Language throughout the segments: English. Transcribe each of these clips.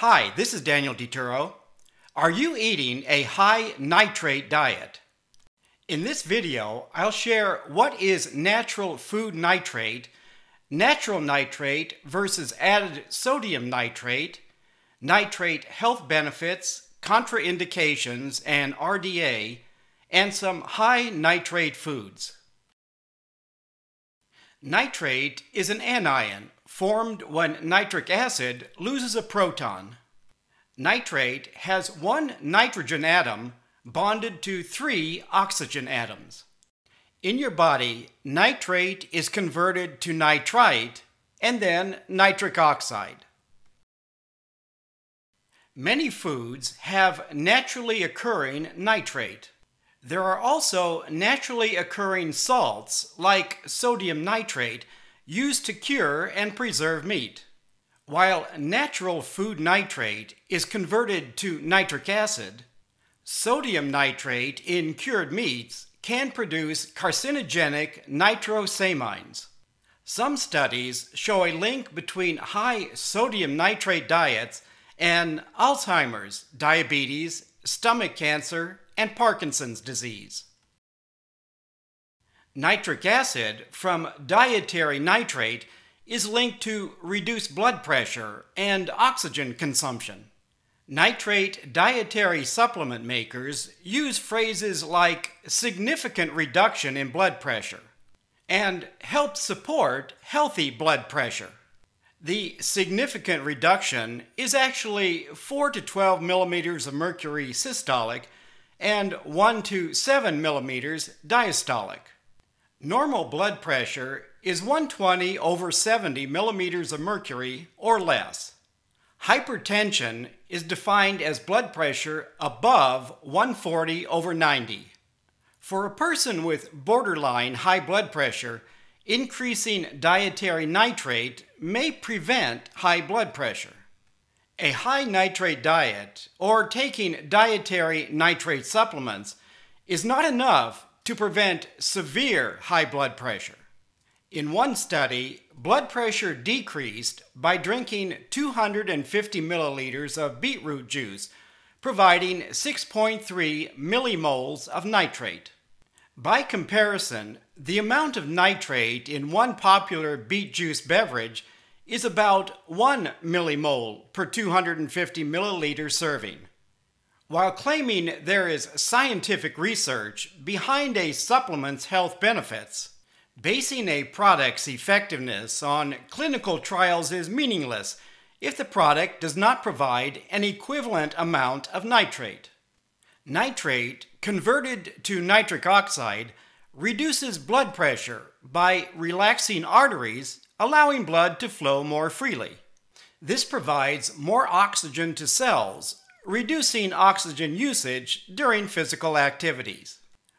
Hi, this is Daniel DiTuro. Are you eating a high nitrate diet? In this video, I'll share what is natural food nitrate, natural nitrate versus added sodium nitrate, nitrate health benefits, contraindications, and RDA, and some high nitrate foods. Nitrate is an anion formed when nitric acid loses a proton. Nitrate has one nitrogen atom bonded to three oxygen atoms. In your body, nitrate is converted to nitrite and then nitric oxide. Many foods have naturally occurring nitrate. There are also naturally occurring salts, like sodium nitrate, used to cure and preserve meat. While natural food nitrate is converted to nitric acid, sodium nitrate in cured meats can produce carcinogenic nitrosamines. Some studies show a link between high sodium nitrate diets and Alzheimer's, diabetes, stomach cancer, and Parkinson's disease. Nitric acid from dietary nitrate is linked to reduced blood pressure and oxygen consumption. Nitrate dietary supplement makers use phrases like significant reduction in blood pressure and help support healthy blood pressure. The significant reduction is actually 4 to 12 millimeters of mercury systolic and 1 to 7 millimeters diastolic. Normal blood pressure is 120 over 70 millimeters of mercury or less. Hypertension is defined as blood pressure above 140 over 90. For a person with borderline high blood pressure, increasing dietary nitrate may prevent high blood pressure. A high nitrate diet or taking dietary nitrate supplements is not enough to prevent severe high blood pressure. In one study, blood pressure decreased by drinking 250 milliliters of beetroot juice, providing 6.3 millimoles of nitrate. By comparison, the amount of nitrate in one popular beet juice beverage is about 1 millimole per 250 milliliter serving. While claiming there is scientific research behind a supplement's health benefits, basing a product's effectiveness on clinical trials is meaningless if the product does not provide an equivalent amount of nitrate. Nitrate, converted to nitric oxide, reduces blood pressure by relaxing arteries, allowing blood to flow more freely. This provides more oxygen to cells, reducing oxygen usage during physical activities.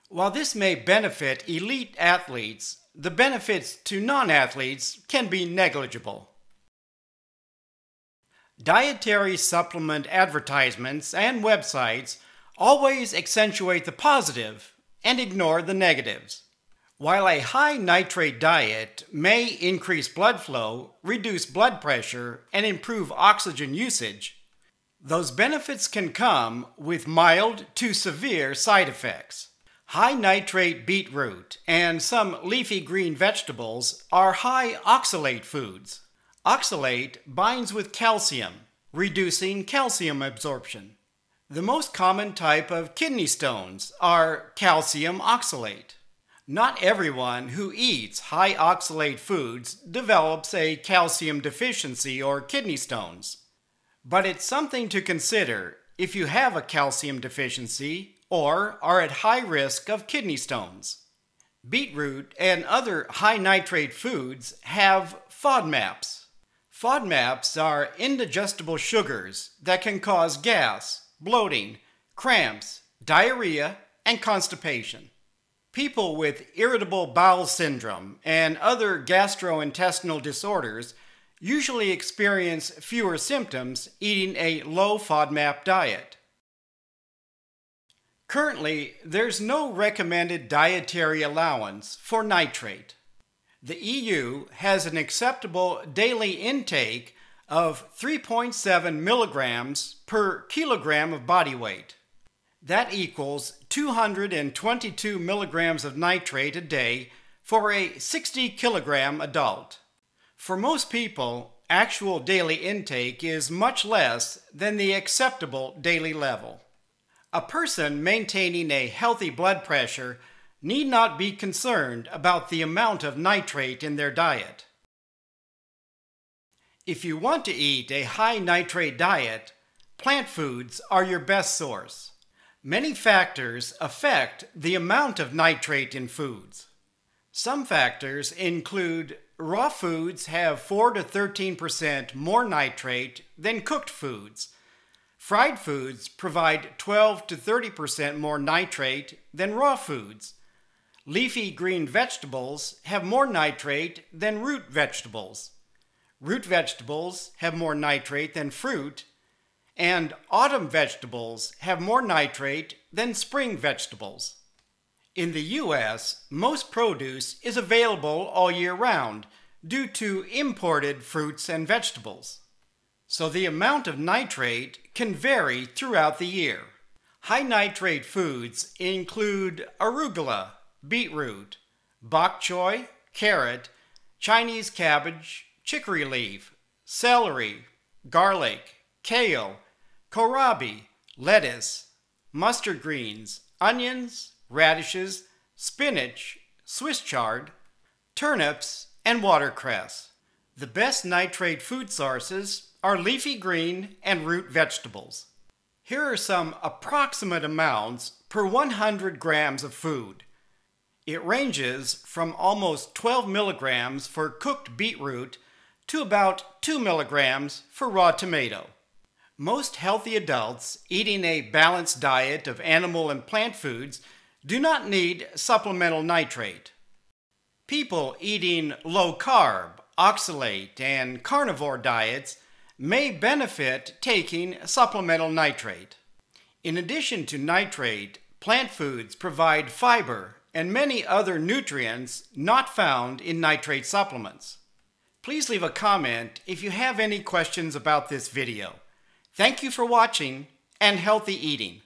While this may benefit elite athletes, the benefits to non athletes can be negligible. Dietary supplement advertisements and websites always accentuate the positive and ignore the negatives. While a high nitrate diet may increase blood flow, reduce blood pressure, and improve oxygen usage, those benefits can come with mild to severe side effects. High nitrate beetroot and some leafy green vegetables are high oxalate foods. Oxalate binds with calcium, reducing calcium absorption. The most common type of kidney stones are calcium oxalate. Not everyone who eats high oxalate foods develops a calcium deficiency or kidney stones. But it's something to consider if you have a calcium deficiency or are at high risk of kidney stones. Beetroot and other high nitrate foods have FODMAPs. FODMAPs are indigestible sugars that can cause gas, bloating, cramps, diarrhea, and constipation. People with irritable bowel syndrome and other gastrointestinal disorders usually experience fewer symptoms eating a low FODMAP diet. Currently, there's no recommended dietary allowance for nitrate. The EU has an acceptable daily intake of 3.7 milligrams per kilogram of body weight. That equals 222 milligrams of nitrate a day for a 60 kilogram adult. For most people, actual daily intake is much less than the acceptable daily level. A person maintaining a healthy blood pressure need not be concerned about the amount of nitrate in their diet. If you want to eat a high nitrate diet, plant foods are your best source. Many factors affect the amount of nitrate in foods. Some factors include raw foods have 4 to 13% more nitrate than cooked foods. Fried foods provide 12 to 30% more nitrate than raw foods. Leafy green vegetables have more nitrate than root vegetables. Root vegetables have more nitrate than fruit, and autumn vegetables have more nitrate than spring vegetables. In the U.S., most produce is available all year round due to imported fruits and vegetables. So the amount of nitrate can vary throughout the year. High nitrate foods include arugula, beetroot, bok choy, carrot, Chinese cabbage, chicory leaf, celery, garlic, kale, kohlrabi, lettuce, mustard greens, onions, radishes, spinach, Swiss chard, turnips, and watercress. The best nitrate food sources are leafy green and root vegetables. Here are some approximate amounts per 100 grams of food. It ranges from almost 12 milligrams for cooked beetroot to about 2 milligrams for raw tomato. Most healthy adults eating a balanced diet of animal and plant foods do not need supplemental nitrate. People eating low carb, oxalate, and carnivore diets may benefit taking supplemental nitrate. In addition to nitrate, plant foods provide fiber and many other nutrients not found in nitrate supplements. Please leave a comment if you have any questions about this video. Thank you for watching and healthy eating.